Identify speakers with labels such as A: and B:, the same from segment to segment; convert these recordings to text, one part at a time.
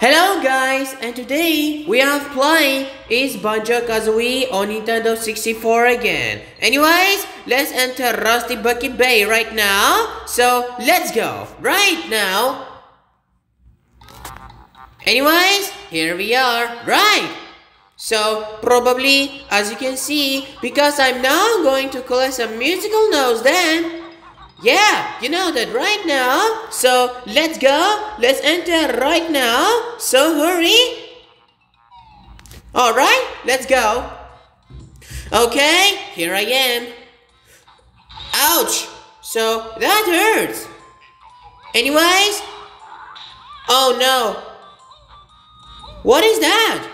A: Hello guys, and today we are playing is Banjo-Kazooie on Nintendo 64 again. Anyways, let's enter Rusty Bucket Bay right now. So, let's go, right now. Anyways, here we are, right. So, probably, as you can see, because I'm now going to collect some musical notes then, yeah, you know that right now. So let's go. Let's enter right now. So hurry. Alright, let's go. Okay, here I am. Ouch! So that hurts. Anyways. Oh no. What is that?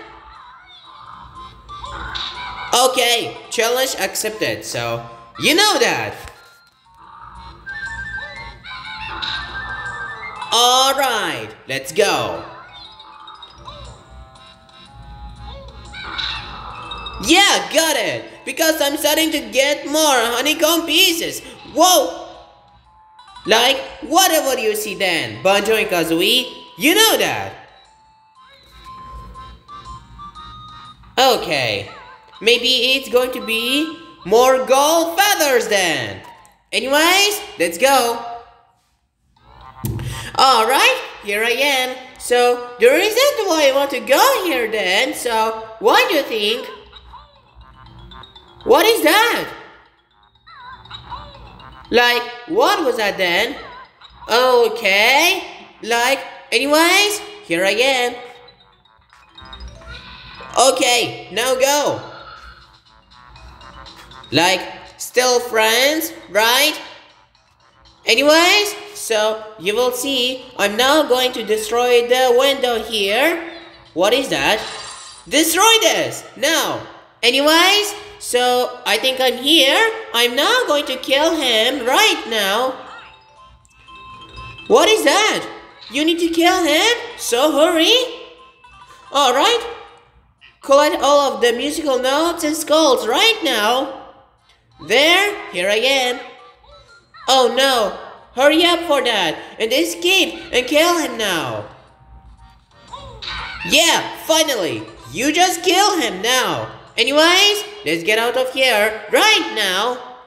A: Okay, challenge accepted. So you know that. Alright, let's go. Yeah, got it. Because I'm starting to get more honeycomb pieces. Whoa! Like, whatever you see then, Banjo and Kazooie, you know that. Okay, maybe it's going to be more gold feathers then. Anyways, let's go. Alright, here I am. So, the reason why I want to go here then, so, what do you think? What is that? Like, what was that then? Okay, like, anyways, here I am. Okay, now go. Like, still friends, right? Anyways, so you will see I'm now going to destroy the window here. What is that? Destroy this! Now, anyways, so I think I'm here. I'm now going to kill him right now. What is that? You need to kill him? So hurry. Alright. Collect all of the musical notes and skulls right now. There, here I am. Oh no, Hurry up for that and escape and kill him now. Yeah, finally. You just kill him now. Anyways, let's get out of here right now.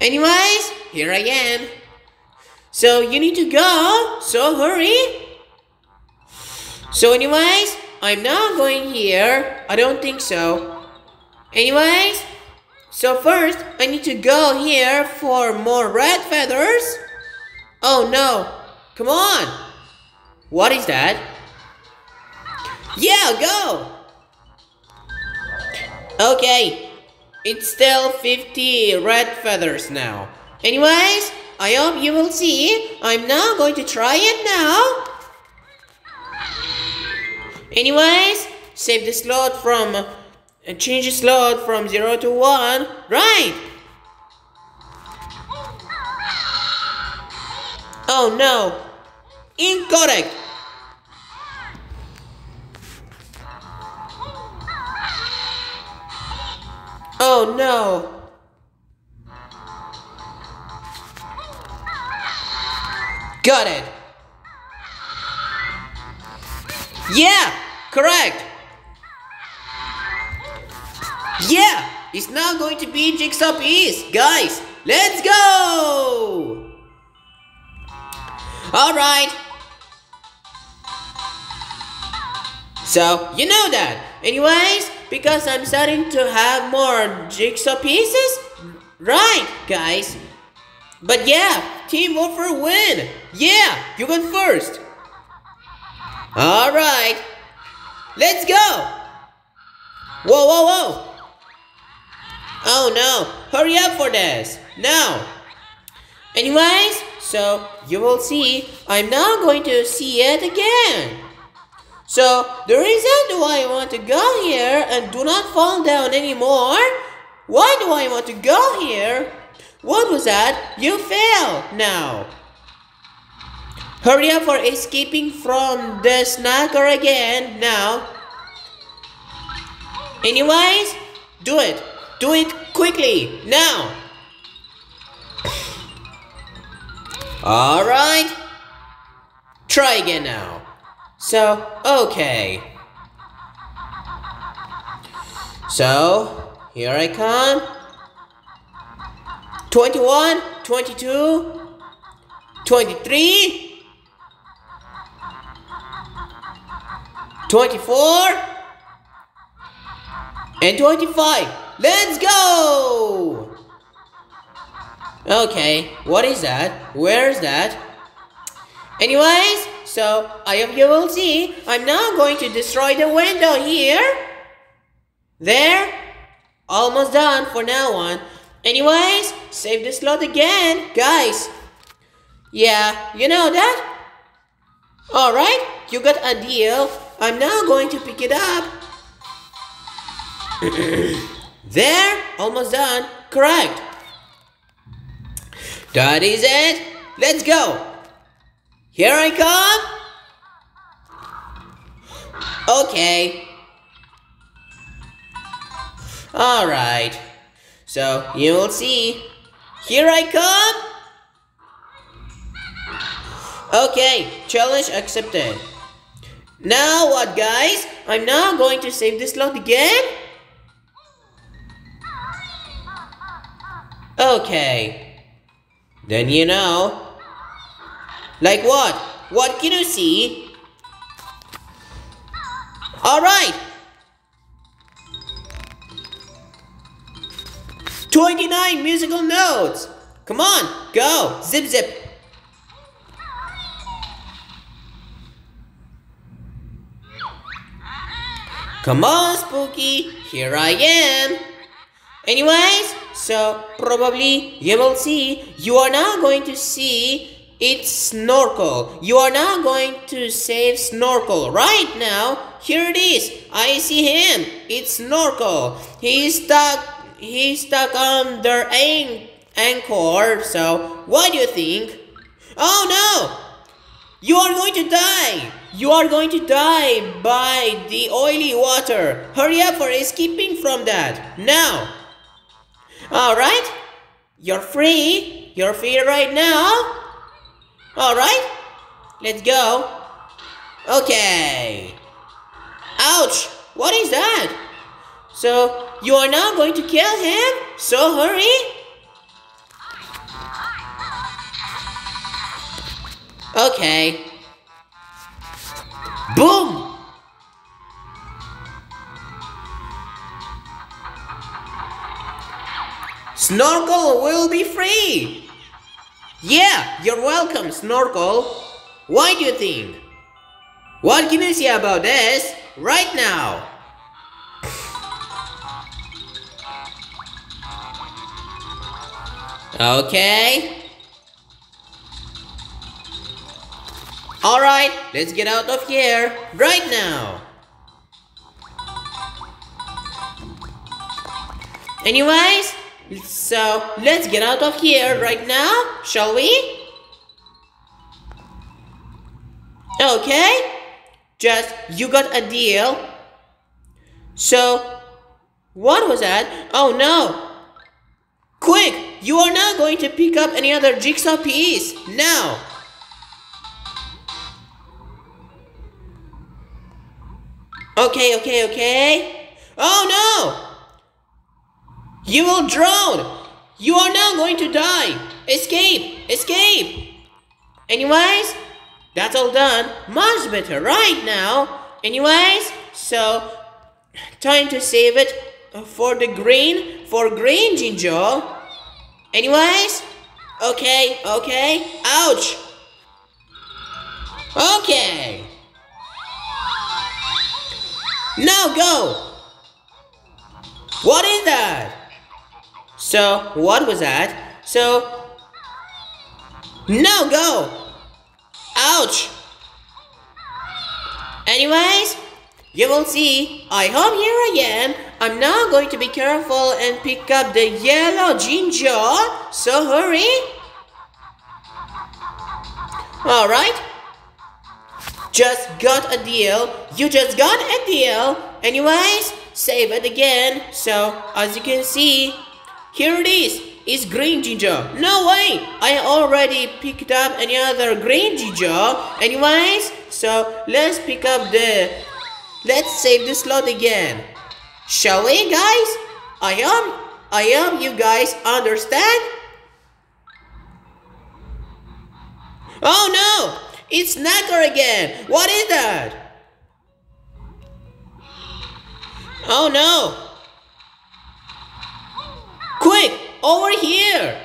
A: Anyways, here I am. So you need to go, so hurry. So anyways, I'm not going here. I don't think so. Anyways, so first, I need to go here for more red feathers. Oh no, come on. What is that? Yeah, go. Okay, it's still 50 red feathers now. Anyways, I hope you will see. I'm now going to try it now. Anyways, save the slot from and change the slot from 0 to 1. Right! Oh no! Incorrect! Oh no! Got it! Yeah! Correct! Yeah, it's now going to be Jigsaw piece. Guys, let's go! Alright. So, you know that. Anyways, because I'm starting to have more jigsaw pieces. Right, guys. But yeah, Team Wolfer win. Yeah, you went first. Alright. Let's go. Whoa, whoa, whoa. Oh no, hurry up for this, now. Anyways, so you will see, I'm now going to see it again. So the reason why I want to go here and do not fall down anymore, why do I want to go here? What was that? You fail now. Hurry up for escaping from the snacker again now. Anyways, do it. Do it quickly, now! Alright, Try again now. So, okay. So, here I come. 21, 22, 23, 24, and 25. Let's go! Okay, what is that? Where is that? Anyways, so I hope you will see. I'm now going to destroy the window here. There. Almost done for now on. Anyways, save the slot again, guys. Yeah, you know that? Alright, you got a deal. I'm now going to pick it up. there, almost done. Correct. That is it. Let's go. Here I come. Okay. Alright. So, you will see. Here I come. Okay, challenge accepted. Now what guys? I'm now going to save this slot again. Okay. Then you know. Like what? What can you see? Alright. 29 musical notes. Come on, go. Zip zip. Come on, Spooky. Here I am. Anyways, so probably you will see, you are now going to see it's Snorkel. You are now going to save Snorkel right now. Here it is. I see him. It's Snorkel. He's stuck. He's stuck their an anchor. So what do you think? Oh no! You are going to die. You are going to die by the oily water. Hurry up for escaping from that. Now. Alright? You're free. You're free right now. Alright? Let's go. Okay. Ouch! What is that? So, you are now going to kill him? So hurry! Okay. Boom! Snorkel will be free! Yeah, you're welcome, Snorkel. Why do you think? What can you say about this right now? Okay. Alright, let's get out of here right now. Anyways, so let's get out of here right now, shall we? Okay, just you got a deal. So, what was that? Oh no! Quick, you are not going to pick up any other jigsaw piece, now! Okay, okay, okay. Oh no! You will drown! You are now going to die! Escape! Escape! Anyways, that's all done. Much better right now. Anyways, so time to save it for the green, for green Jinjo. Anyways, okay, okay. Ouch! Okay. Now go! What is that? So, what was that? So, no, go! Ouch! Anyways, you will see. I hope here I am. I'm now going to be careful and pick up the yellow Jinjo. So hurry. Alright. Just got a deal. You just got a deal. Anyways, save it again. So, as you can see, here it is. It's green Jinjo. No way! I already picked up any other green Jinjo. Anyways, so let's pick up the... Let's save the slot again. Shall we, guys? I am. I am. you guys understand. Oh no! It's Snacker again! What is that? Oh no! Quick! Over here!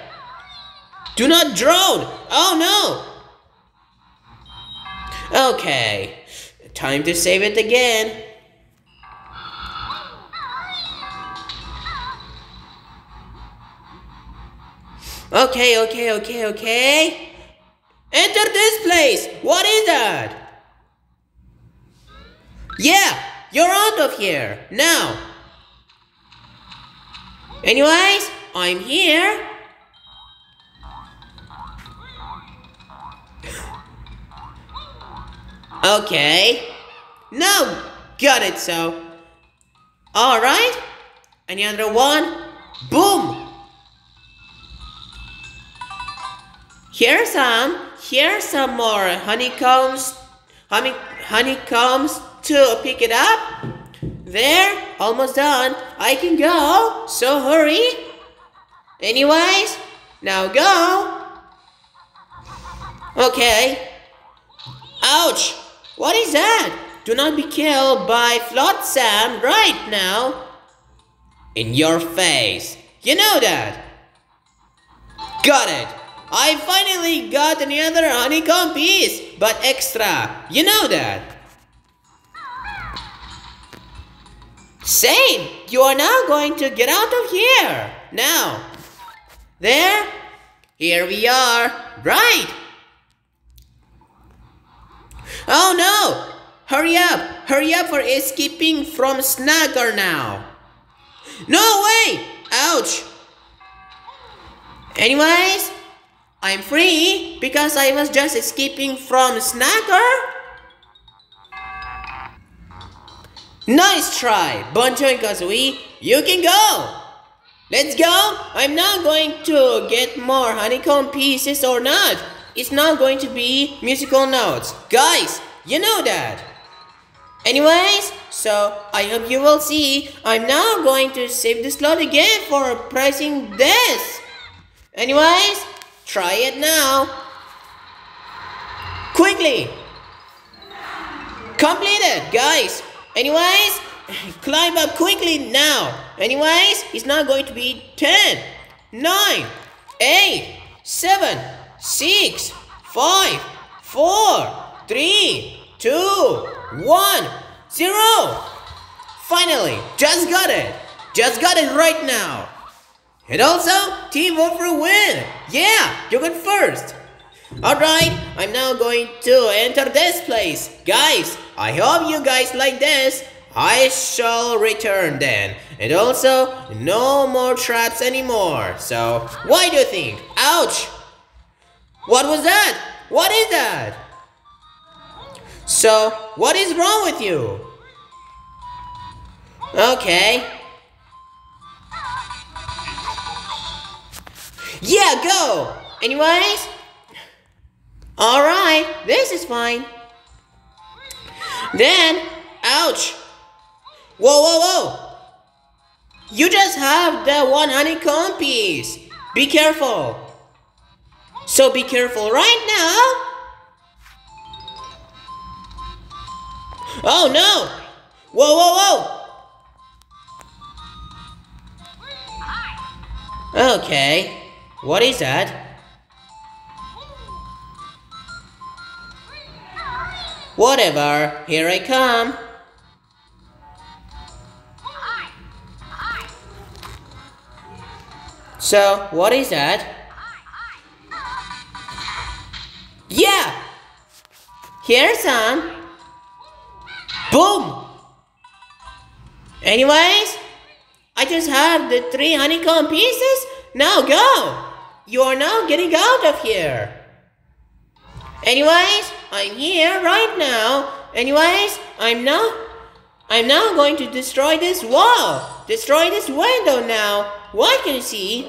A: Do not drone! Oh no! Okay, time to save it again. Okay, okay, okay, okay. Enter this place! What is that? Yeah, you're out of here, now. Anyways, I'm here. Okay. No, got it, so. Alright. Any other one? Boom! Here's some. Here's some more honeycombs. Honey, honeycombs to pick it up. There, almost done. I can go, so hurry. Anyways, now go. Okay. Ouch! What is that? Do not be killed by Flotsam right now. In your face. You know that. Got it. I finally got another honeycomb piece, but extra. You know that. Same. You are now going to get out of here. Now. There. Here we are. Right. Oh no! Hurry up! Hurry up for escaping from Snagger now! No way! Ouch! Anyways, I'm free because I was just escaping from Snagger. Nice try, Banjo and Kazooie. You can go. Let's go. I'm not going to get more honeycomb pieces or not. It's not going to be musical notes. Guys, you know that. Anyways, so I hope you will see. I'm now going to save the slot again for pressing this. Anyways, try it now. Quickly. Completed, guys. Anyways, climb up quickly now. Anyways, it's not going to be 10, 9, 8, 7, 6, 5, 4, 3, 2, 1, 0. Finally, just got it. Just got it right now. And also, Team over win. Yeah, you got first. Alright, I'm now going to enter this place. Guys, I hope you guys like this. I shall return then. And also, no more traps anymore. So, why do you think? Ouch! What was that? What is that? So, what is wrong with you? Okay. Yeah, go! Anyways, Alright, this is fine. Then, ouch. Whoa, whoa, whoa. You just have the one honeycomb piece. Be careful. So be careful right now. Oh no. Whoa, whoa, whoa. Okay. What is that? Whatever, here I come. So, what is that? Yeah! Here's some. Boom! Anyways, I just have the three honeycomb pieces. Now go! You are now getting out of here. Anyways, I'm here right now. Anyways, I'm now I'm now going to destroy this wall. Destroy this window now. What can you see?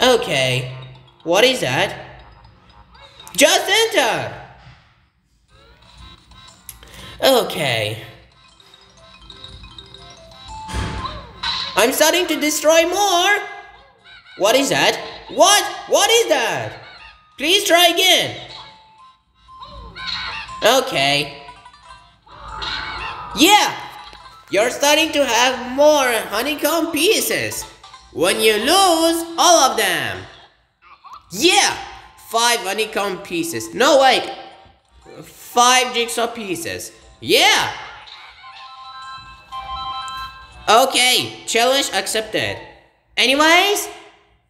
A: Okay. What is that? Just enter! Okay. I'm starting to destroy more! What is that? What? What is that? Please try again. Okay. Yeah! You're starting to have more honeycomb pieces when you lose all of them. Yeah! Five honeycomb pieces. No, wait. Five jigsaw pieces. Yeah! Okay, challenge accepted. Anyways,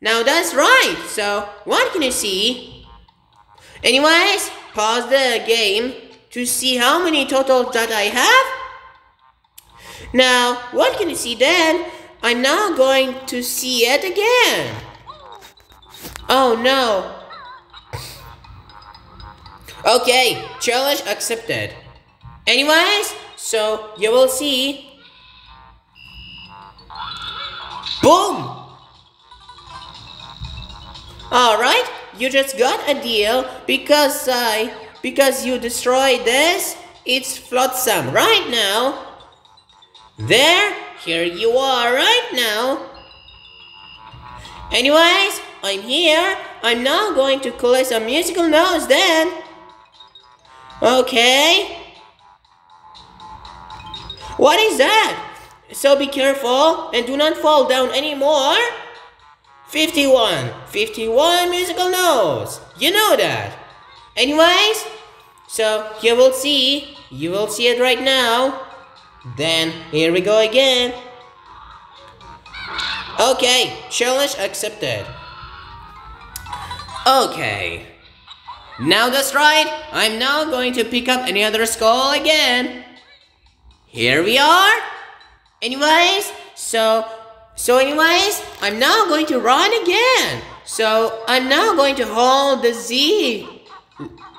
A: now that's right. So, what can you see? Anyways, pause the game to see how many totals that I have. Now, what can you see then? I'm now going to see it again. Oh no. Okay, challenge accepted. Anyways, so you will see. Boom! Alright, you just got a deal because I because you destroyed this. It's flotsam right now. There, here you are right now. Anyways, I'm here. I'm now going to collect some musical notes then. Okay. What is that? So be careful and do not fall down anymore. 51. 51 musical notes. You know that. Anyways, so you will see. You will see it right now. Then, here we go again. Okay, challenge accepted. Okay. Now that's right. I'm now going to pick up any other skull again. Here we are. Anyways, so, so anyways, I'm now going to run again. So, I'm now going to hold the Z,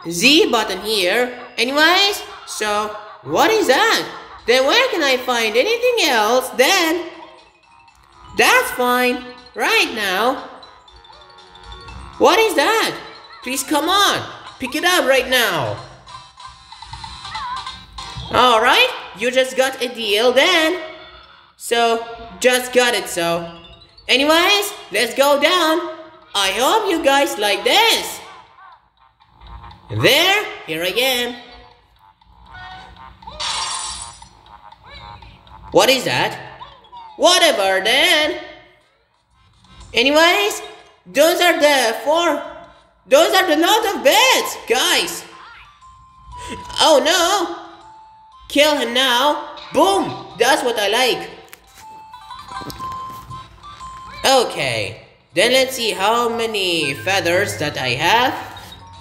A: Z button here. Anyways, so, what is that? Then where can I find anything else then? That's fine. Right now. What is that? Please come on. Pick it up right now. Alright, you just got a deal then. So, just got it so. Anyways, let's go down. I hope you guys like this. There, here I am. What is that? Whatever then. Anyways, those are the four. Those are the lot of beds, guys. Oh no. Kill him now. Boom. That's what I like. Okay. Then let's see how many feathers that I have.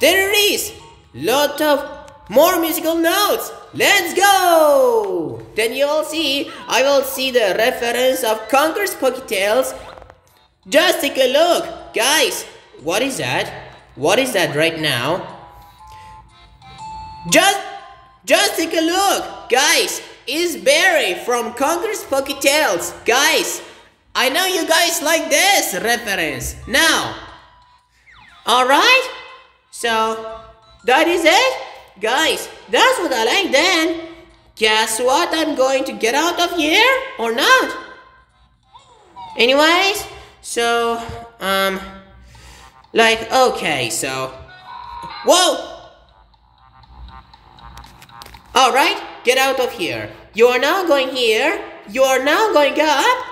A: There it is. Lot of more musical notes. Let's go. Then you'll see. I will see the reference of Conker's Pocket Tales. Just take a look. Guys, what is that? What is that right now? Just, just take a look. Guys, is Barry from Conker's Pocket Tales. Guys, I know you guys like this reference. Now, alright? So, that is it? Guys, that's what I like then. Guess what? I'm going to get out of here or not. Anyways, so, um, like, okay, so, whoa! Alright, get out of here. You are now going here. You are now going up.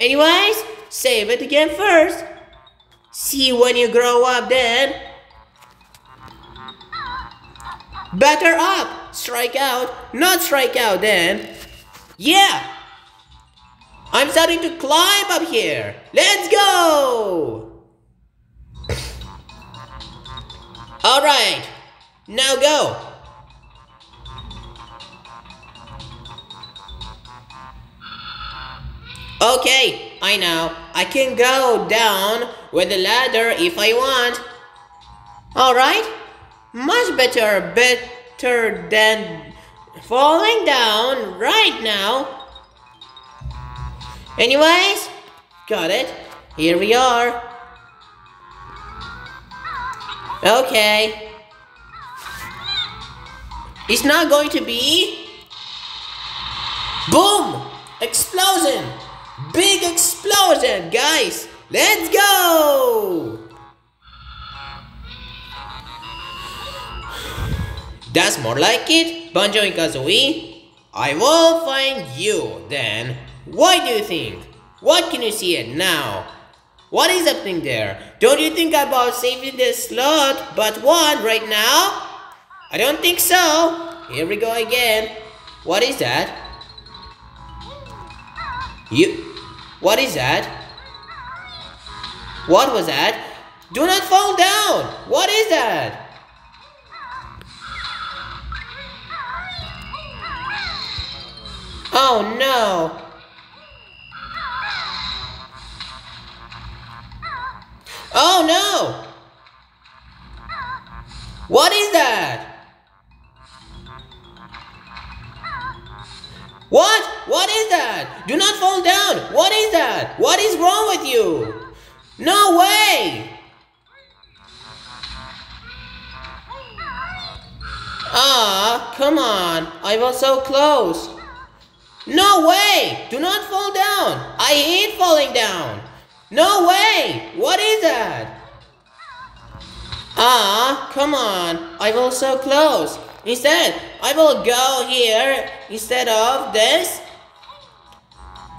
A: Anyways, save it again first. See when you grow up then. Better up. Strike out. Not strike out then. Yeah. I'm starting to climb up here. Let's go. Alright. Now go. Okay, I know. I can go down with the ladder if I want. Alright? Much better, better than falling down right now. Anyways, got it. Here we are. Okay. It's not going to be. Boom! Explosion! Big explosion, guys! Let's go! That's more like it, Banjo and Kazooie. I will find you then. What do you think? What can you see it now? What is happening there? Don't you think about saving this slot but one right now? I don't think so. Here we go again. What is that? You... What is that? What was that? Do not fall down! What is that? Oh no! Oh no! What is that? What? What is that? Do not fall down! What is that? What is wrong with you? No way! Ah, come on. I was so close. No way! Do not fall down! I hate falling down! No way! What is that? Ah, come on. I was so close. Instead, I will go here instead of this.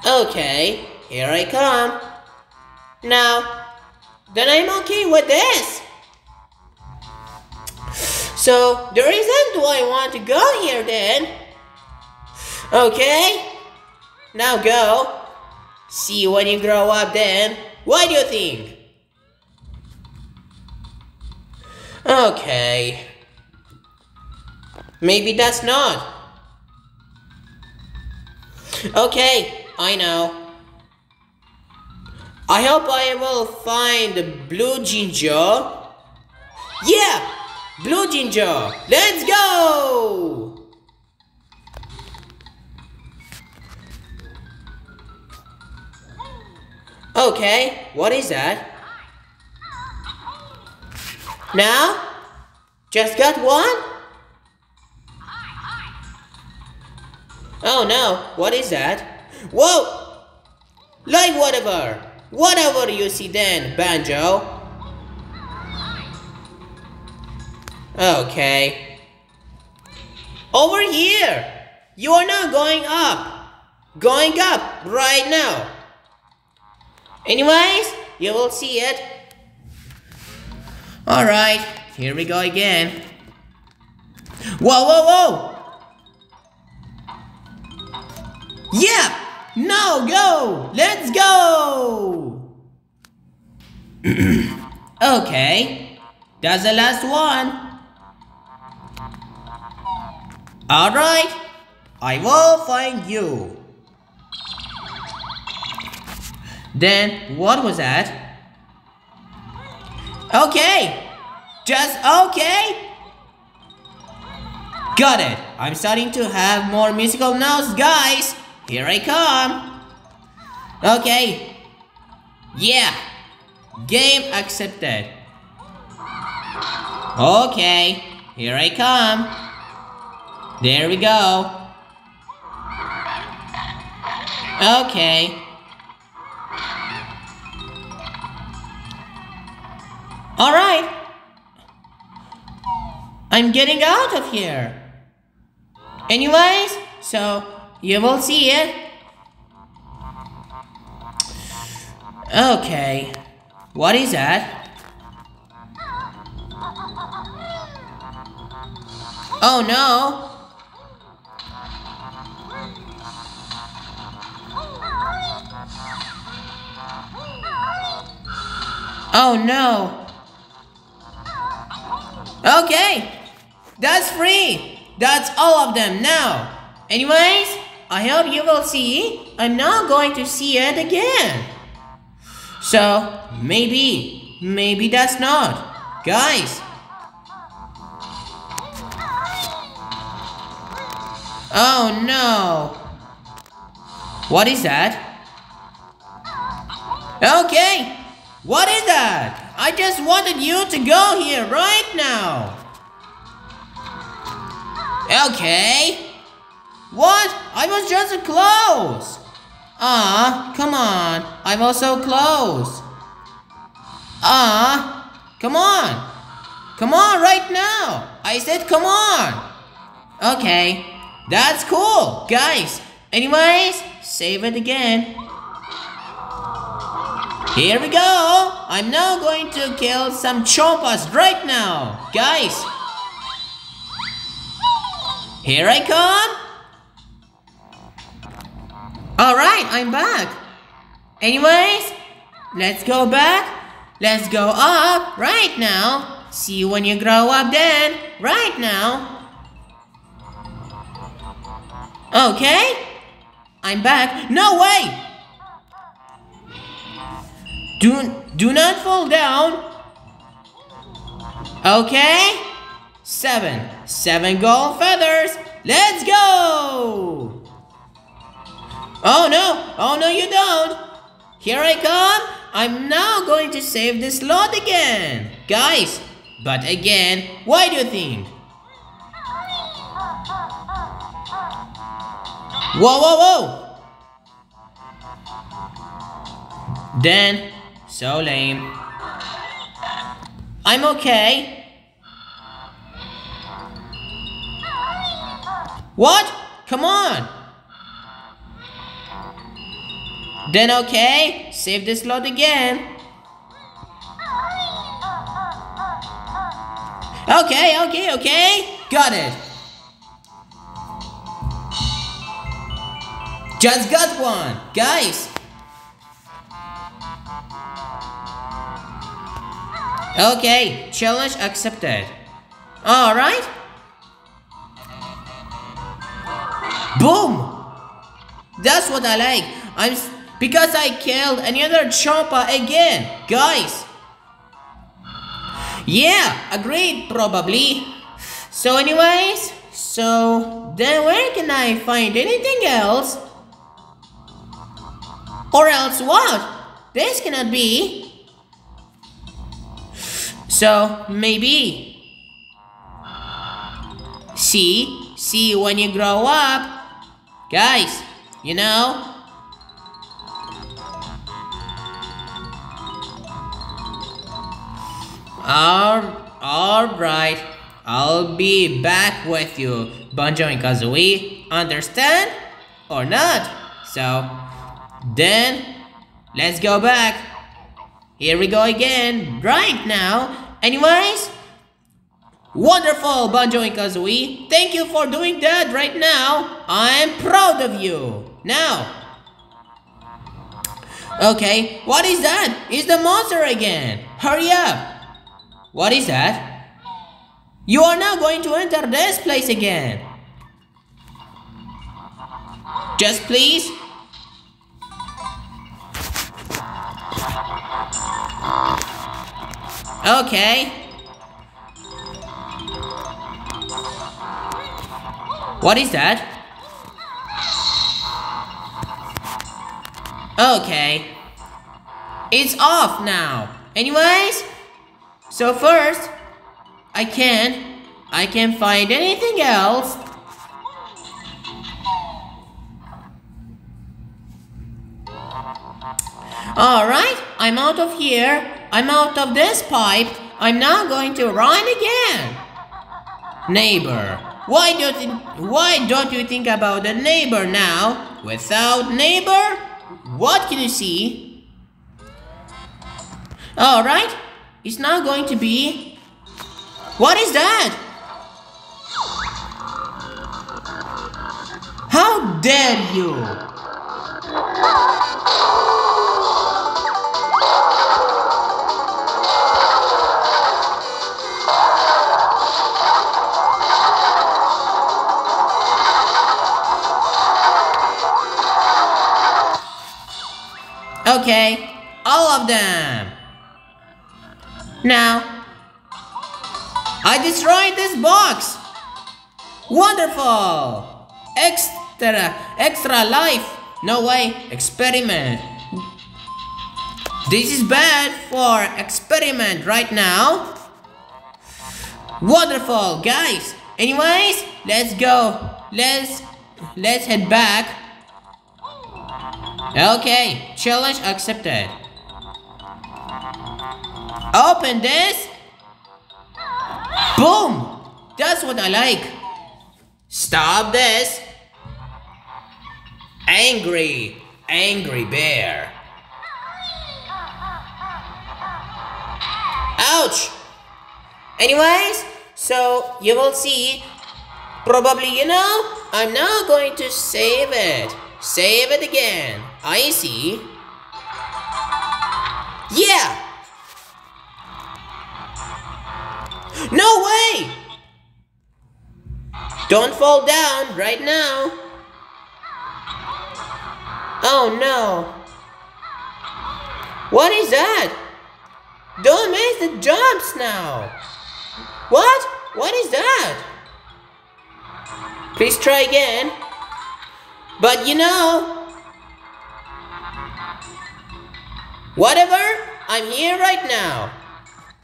A: Okay, here I come. Now, then I'm okay with this. So, the reason do I want to go here then? Okay, now go. See when you grow up then. What do you think? Okay. Maybe that's not. Okay, I know. I hope I will find the blue Jinjo. Yeah! Blue Jinjo! Let's go! Okay, what is that? Now? Just got one? Oh no, what is that? Whoa! Like whatever! Whatever you see then, Banjo. Okay. Over here! You are not going up! Going up right now! Anyways, you will see it. Alright, here we go again. Whoa, whoa, whoa! Yeah! Now go! Let's go! okay, that's the last one. Alright, I will find you. Then, what was that? Okay, just okay. Got it. I'm starting to have more musical notes, guys. Here I come. Okay. Yeah. Game accepted. Okay. Here I come. There we go. Okay. Alright. I'm getting out of here. Anyways, so you will see it. Okay. What is that? Oh no. Oh no. Okay. That's free. That's all of them now. Anyways, I hope you will see. I'm not going to see it again. So, maybe, maybe that's not. Guys. Oh no. What is that? Okay. What is that? I just wanted you to go here right now. Okay. What? I was just close. Ah, come on. I was so close. Ah, come on. Come on right now. I said come on. Okay, that's cool. Guys, anyways, save it again. Here we go. I'm now going to kill some chompas right now. Guys, here I come. Alright, I'm back. Anyways, let's go back. Let's go up right now. See you when you grow up then. Right now. Okay. I'm back. No way. Do, do not fall down. Okay. Seven. Seven gold feathers. Let's go. Oh no! Oh no you don't! Here I come! I'm now going to save this lot again! Guys! But again, why do you think? Whoa, whoa, whoa! Then, so lame. I'm okay. What? Come on! Then okay, save this load again. Okay, okay, okay. Got it. Just got one. Guys. Okay, challenge accepted. Alright. Boom! That's what I like. I'm because I killed another chompa again, guys. Yeah, agreed, probably. So anyways, so then where can I find anything else? Or else what? This cannot be. So maybe. See, see when you grow up. Guys, you know, Alright, I'll be back with you, Banjo and Kazooie. Understand? Or not? So, then, let's go back. Here we go again, right now. Anyways, wonderful, Banjo and Kazooie. Thank you for doing that right now. I'm proud of you. Now, Okay, what is that? It's the monster again. Hurry up. What is that? You are now going to enter this place again. Just please. Okay. What is that? Okay. It's off now. Anyways, so first, I can, I can find anything else. Alright, I'm out of here. I'm out of this pipe. I'm now going to run again. Neighbor. Why don't, why don't you think about the neighbor now? Without neighbor, what can you see? Alright, it's now going to be... What is that? How dare you! Okay, all of them. Now, I destroyed this box. Wonderful. Extra, extra life. No way, experiment. This is bad for experiment right now. Wonderful, guys. Anyways, let's go. Let's let's head back. Okay, challenge accepted. Open this. Boom! That's what I like. Stop this. Angry, angry bear. Ouch! Anyways, so you will see, probably you know, I'm now going to save it. Save it again. I see. Yeah! No way! Don't fall down right now. Oh no. What is that? Don't miss the jumps now. What? What is that? Please try again. But you know, whatever, I'm here right now.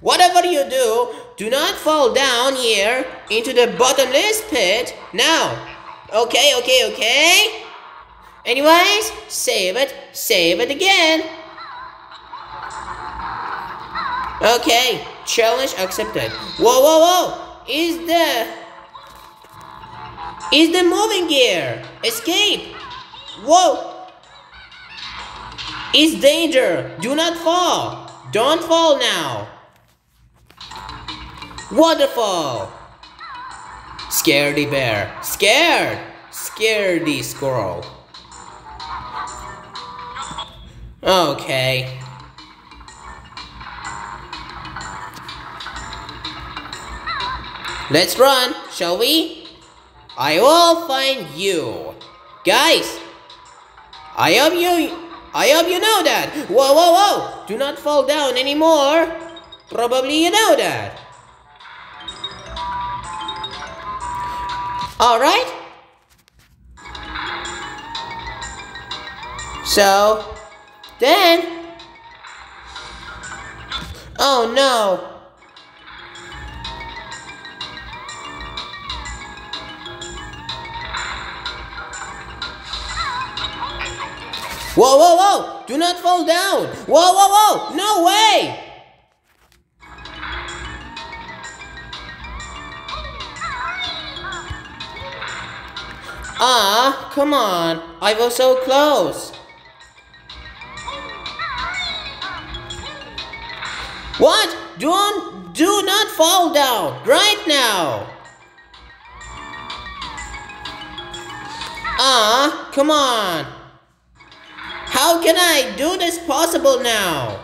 A: Whatever you do, do not fall down here into the bottomless pit now. Okay, okay, okay. Anyways, save it, save it again. Okay, challenge accepted. Whoa, whoa, whoa! Is the... Is the moving gear? Escape! Whoa! Is danger! Do not fall! Don't fall now! Waterfall! Scaredy bear! Scared! Scaredy squirrel! Okay. Let's run, shall we? I will find you. Guys, I hope you I hope you know that. Whoa, whoa, whoa. Do not fall down anymore. Probably you know that. Alright? So, then... Oh no. Whoa, whoa, whoa! Do not fall down! Whoa, whoa, whoa! No way! Ah, come on. I was so close. What? Don't, do not fall down right now. Ah, come on. How can I do this possible now?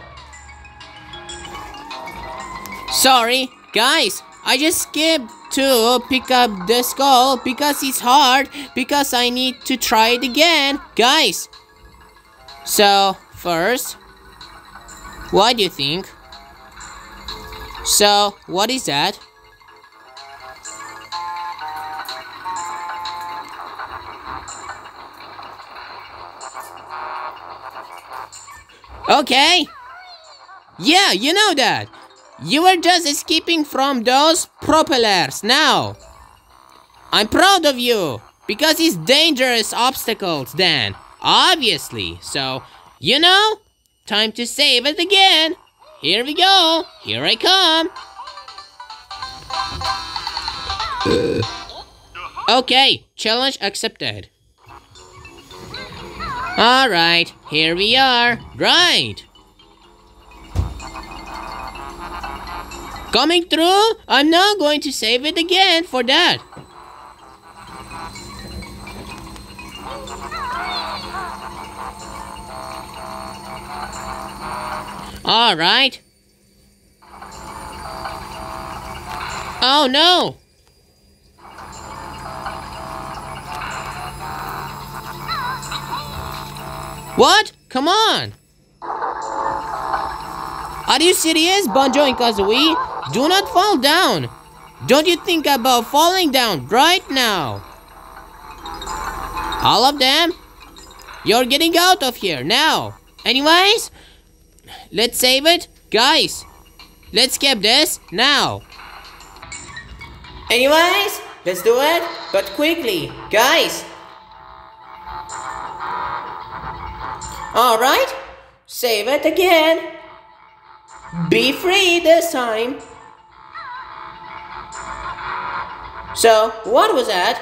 A: Sorry, guys. I just skipped to pick up the skull because it's hard because I need to try it again. Guys. So, first, what do you think? So, what is that? Okay. Yeah, you know that. You were just escaping from those propellers now. I'm proud of you because it's dangerous obstacles then, obviously. So, you know, time to save it again. Here we go. Here I come. Uh. okay, challenge accepted. Alright, here we are. Right. Coming through? I'm not going to save it again for that. Alright. Oh no! What? Come on! Are you serious, Banjo and Kazooie? Do not fall down! Don't you think about falling down right now? All of them? You're getting out of here now. Anyways, let's save it. Guys, let's skip this now. Anyways, let's do it, but quickly. Guys. Alright, save it again. Be free this time. So, what was that?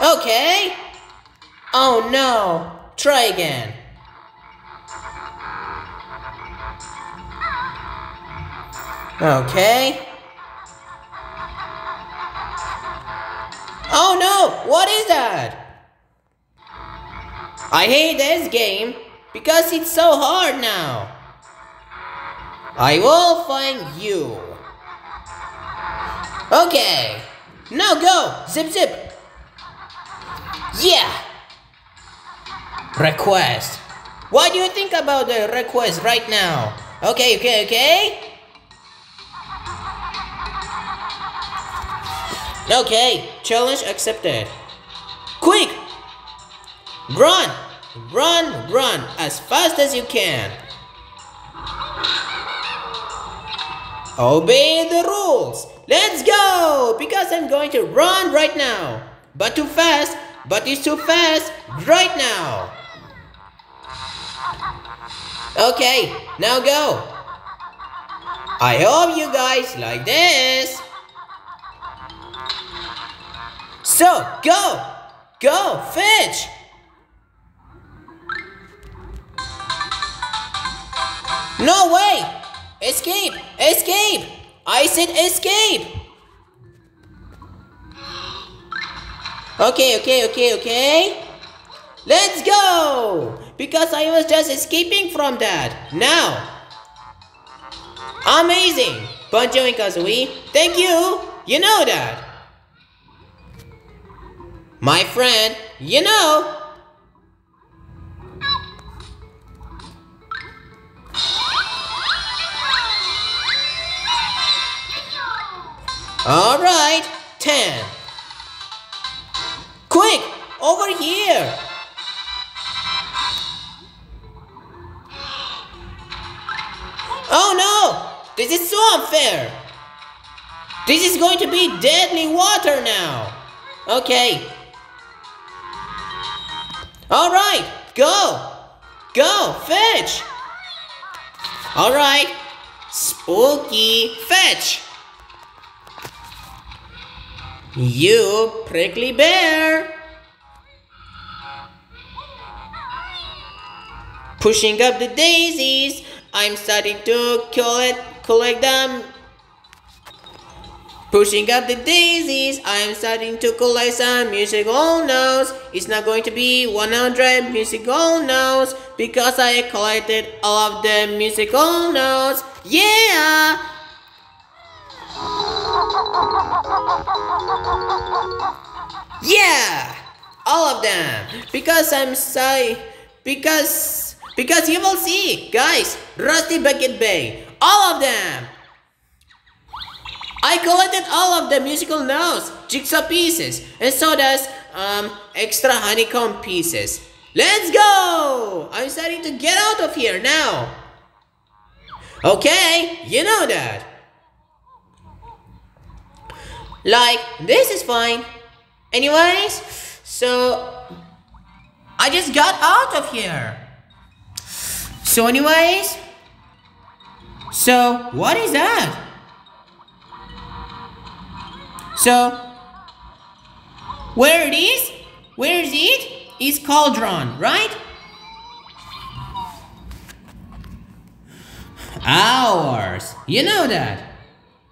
A: Okay. Oh no. Try again. Okay. Oh no! What is that? I hate this game because it's so hard now. I will find you. Okay. Now go! Zip zip! Yeah! Request. What do you think about the request right now? Okay, okay, okay? Okay, challenge accepted. Quick! Run! Run, run as fast as you can. Obey the rules. Let's go! Because I'm going to run right now. But too fast, but it's too fast right now. Okay, now go. I hope you guys like this. So, go! Go, fetch! No way! Escape! Escape! I said escape! Okay, okay, okay, okay. Let's go! Because I was just escaping from that. Now. Amazing! Banjo and Kazooie, thank you! You know that. My friend, you know. All right, 10. Quick, over here. Oh no, this is so unfair. This is going to be deadly water now. Okay. All right, go. Go, fetch. All right, spooky, fetch. You prickly bear! Pushing up the daisies, I'm starting to collect, collect them. Pushing up the daisies, I'm starting to collect some musical notes. It's not going to be 100 musical notes because I collected all of the musical notes. Yeah! Yeah! All of them! Because I'm sorry. Because, because you will see, guys, Rusty Bucket Bay. All of them! I collected all of the musical notes, jigsaw pieces, and so does um, extra honeycomb pieces. Let's go! I'm starting to get out of here now. Okay, you know that. Like, this is fine. Anyways, so I just got out of here. So anyways, so what is that? So, where it is? Where is it? It's Cauldron, right? Ours. You know that.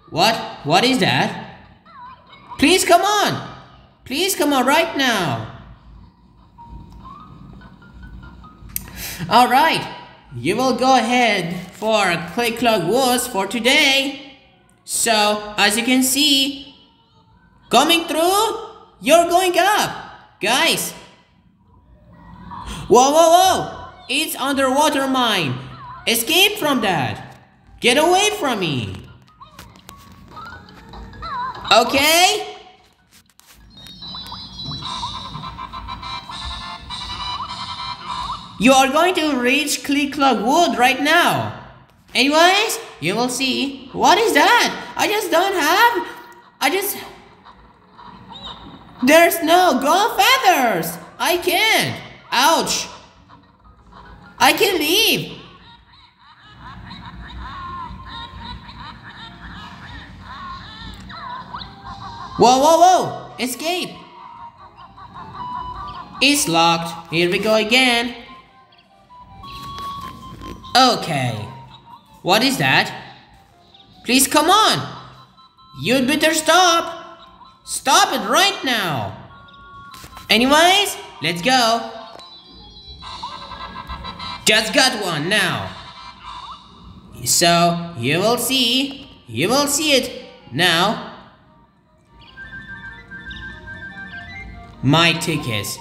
A: What? What is that? Please come on. Please come on right now. Alright. You will go ahead for Click Clock Woods for today. So, as you can see, coming through, you're going up. Guys. Whoa, whoa, whoa. It's underwater mine. Escape from that. Get away from me. Okay? You are going to reach Click Clock Wood right now. Anyways, you will see. What is that? I just don't have. I just. There's no gold feathers. I can't. Ouch. I can leave. Whoa, whoa, whoa! Escape! It's locked. Here we go again. Okay. What is that? Please come on! You'd better stop! Stop it right now! Anyways, let's go! Just got one now. So, you will see, you will see it now. My tickets.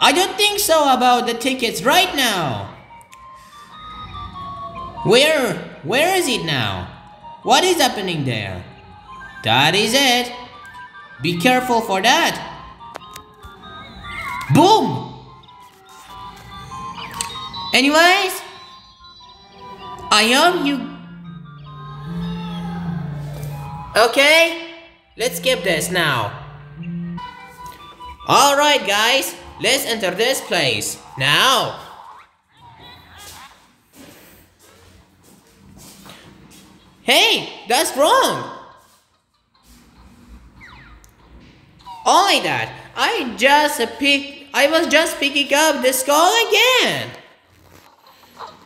A: I don't think so about the tickets right now. Where, where is it now? What is happening there? That is it. Be careful for that. Boom! Anyways, I am you... Okay, let's skip this now. Alright guys, let's enter this place. Now! Hey, that's wrong! Oh Only that, I just pick I was just picking up the skull again.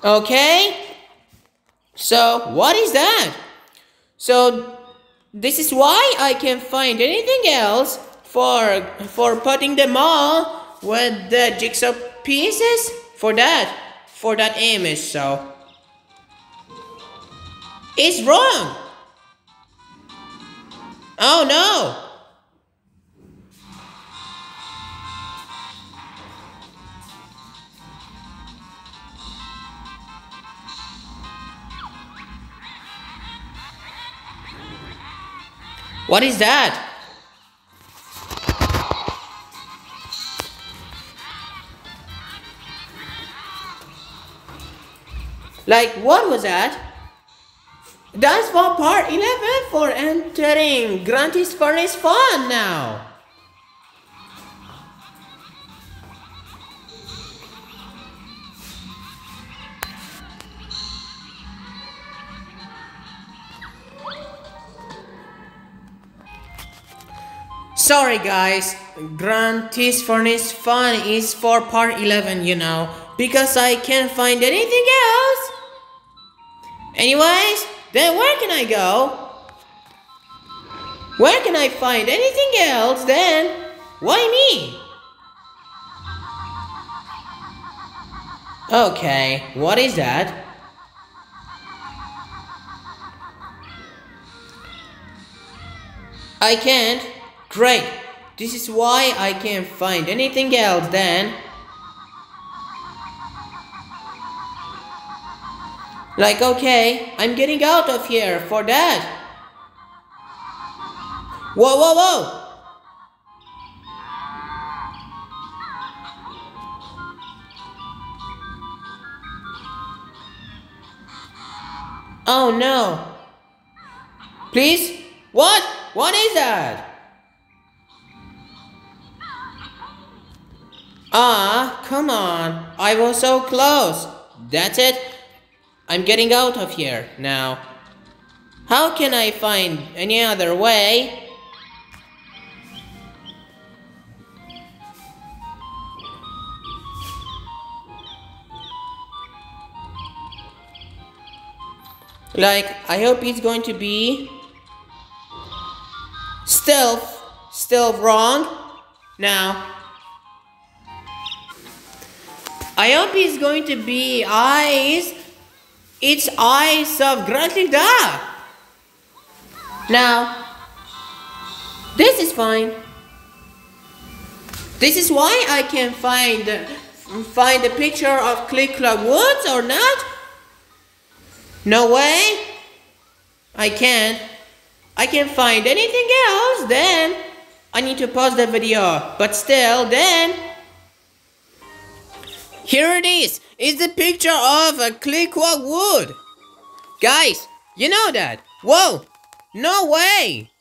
A: Okay? So, what is that? So, this is why I can't find anything else for for putting them all with the jigsaw pieces for that for that image so it's wrong oh no What is that? Like, what was that? That's for part 11 for entering Grunty's Furnace Fun now. Sorry guys, Grunty's Furnace Fun is for part 11, you know, because I can't find anything else. Anyways, then where can I go? Where can I find anything else then? Why me? Okay, what is that? I can't. Great. This is why I can't find anything else then. Like, okay, I'm getting out of here for that. Whoa, whoa, whoa! Oh no. Please? What? What is that? Ah, come on. I was so close. That's it. I'm getting out of here now. How can I find any other way? Like, I hope it's going to be still, still wrong. Now, I hope it's going to be eyes it's eyes of Gruntilda. Now, this is fine. This is why I can find find the picture of Click Clock Woods or not. No way. I can't. I can't find anything else then. I need to pause the video. But still then. Here it is. It's a picture of a Click Clock Wood. Guys, you know that. Whoa. No way.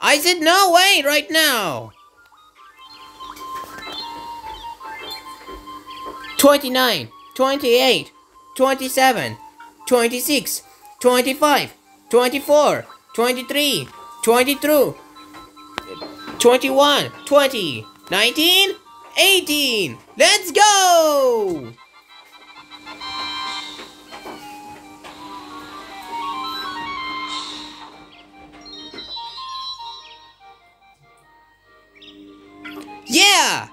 A: I said no way right now. 29, 28, 27, 26, 25, 24, 23, 22, 21, 20, 19, 18. Let's go! Yeah!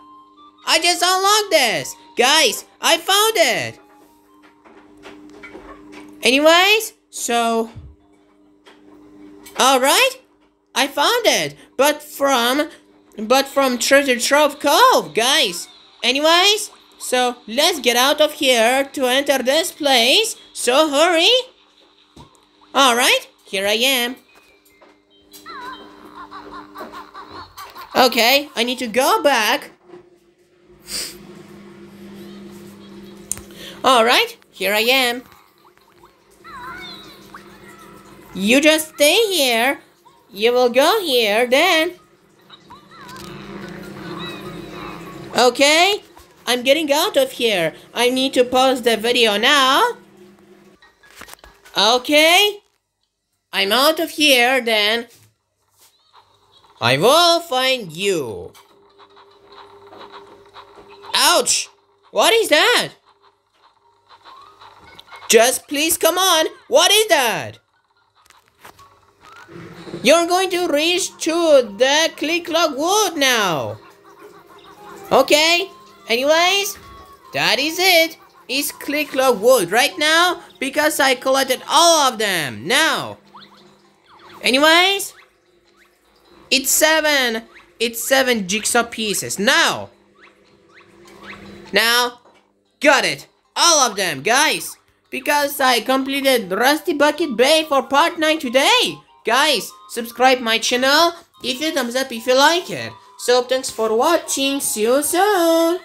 A: I just unlocked this! Guys, I found it! Anyways, so... Alright, I found it, but from... But from Treasure Trove Cove, guys! Anyways, so let's get out of here to enter this place, so hurry! Alright, here I am. Okay, I need to go back. Alright, here I am. You just stay here. You will go here then. Okay, I'm getting out of here. I need to pause the video now. Okay, I'm out of here then. I will find you. Ouch! What is that? Just please come on. What is that? You're going to reach to the Click Clock Wood now. Okay. Anyways, that is it. It's click Clickwalk Wood right now because I collected all of them. Now. Anyways, it's seven. It's seven jigsaw pieces. Now. Now. Got it. All of them, guys. Because I completed Rusty Bucket Bay for part 9 today. Guys, subscribe my channel. Give it a thumbs up if you like it. So thanks for watching. See you soon.